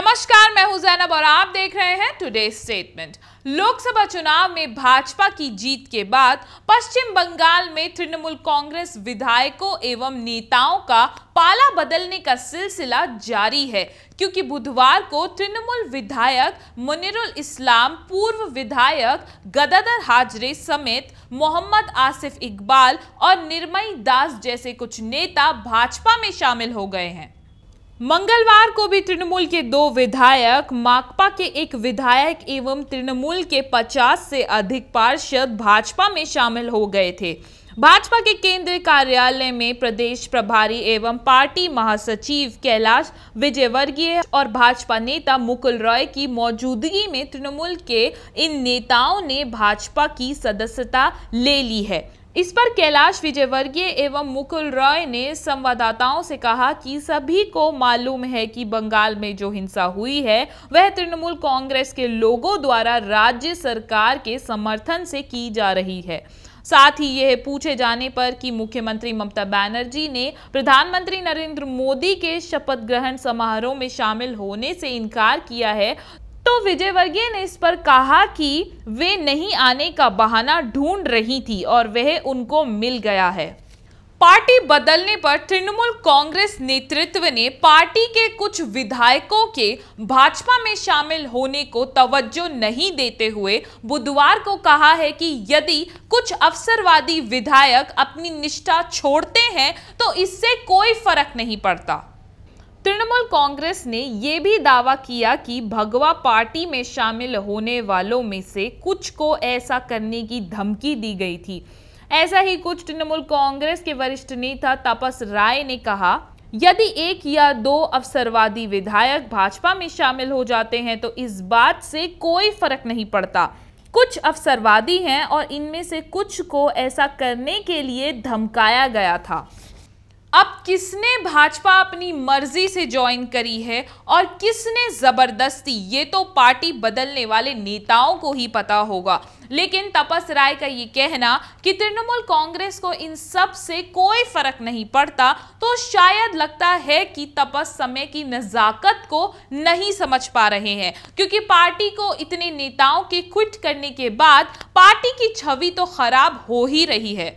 नमस्कार, मैं हूँ जैनब और आप देख रहे हैं टुडे स्टेटमेंट लोकसभा चुनाव में भाजपा की जीत के बाद पश्चिम बंगाल में तृणमूल कांग्रेस विधायकों एवं नेताओं का पाला बदलने का सिलसिला जारी है, क्योंकि बुधवार को तृणमूल विधायक मुनिरुल इस्लाम, पूर्व विधायक गदाधर हाजरे समेत मोहम्मद आसिफ इकबाल और निर्मई दास जैसे कुछ नेता भाजपा में शामिल हो गए हैं। मंगलवार को भी तृणमूल के दो विधायक, माकपा के एक विधायक एवं तृणमूल के 50 से अधिक पार्षद भाजपा में शामिल हो गए थे। भाजपा के केंद्रीय कार्यालय में प्रदेश प्रभारी एवं पार्टी महासचिव कैलाश विजयवर्गीय और भाजपा नेता मुकुल रॉय की मौजूदगी में तृणमूल के इन नेताओं ने भाजपा की सदस्यता ले ली है। इस पर कैलाश विजयवर्गीय एवं मुकुल रॉय ने संवाददाताओं से कहा कि सभी को मालूम है कि बंगाल में जो हिंसा हुई है, वह तृणमूल कांग्रेस के लोगों द्वारा राज्य सरकार के समर्थन से की जा रही है। साथ ही यह पूछे जाने पर कि मुख्यमंत्री ममता बनर्जी ने प्रधानमंत्री नरेंद्र मोदी के शपथ ग्रहण समारोह में शामिल होने से इनकार किया है तो विजय वर्गीय ने इस पर कहा कि वे नहीं आने का बहाना ढूंढ रही थी और वह उनको मिल गया है। पार्टी बदलने पर तृणमूल कांग्रेस नेतृत्व ने पार्टी के कुछ विधायकों के भाजपा में शामिल होने को तवज्जो नहीं देते हुए बुधवार को कहा है कि यदि कुछ अवसरवादी विधायक अपनी निष्ठा छोड़ते हैं तो इससे कोई फ़र्क नहीं पड़ता। तृणमूल कांग्रेस ने यह भी दावा किया कि भगवा पार्टी में शामिल होने वालों में से कुछ को ऐसा करने की धमकी दी गई थी। ऐसा ही कुछ तृणमूल कांग्रेस के वरिष्ठ नेता तपस राय ने कहा, यदि एक या दो अवसरवादी विधायक भाजपा में शामिल हो जाते हैं तो इस बात से कोई फ़र्क नहीं पड़ता। कुछ अवसरवादी हैं और इनमें से कुछ को ऐसा करने के लिए धमकाया गया था। अब किसने भाजपा अपनी मर्ज़ी से ज्वाइन करी है और किसने ज़बरदस्ती? ये तो पार्टी बदलने वाले नेताओं को ही पता होगा। लेकिन तपस राय का ये कहना कि तृणमूल कांग्रेस को इन सबसे कोई फ़र्क नहीं पड़ता तो शायद लगता है कि तपस समय की नजाकत को नहीं समझ पा रहे हैं। क्योंकि पार्टी को इतने नेताओं के क्विट करने के बाद पार्टी की छवि तो खराब हो ही रही है।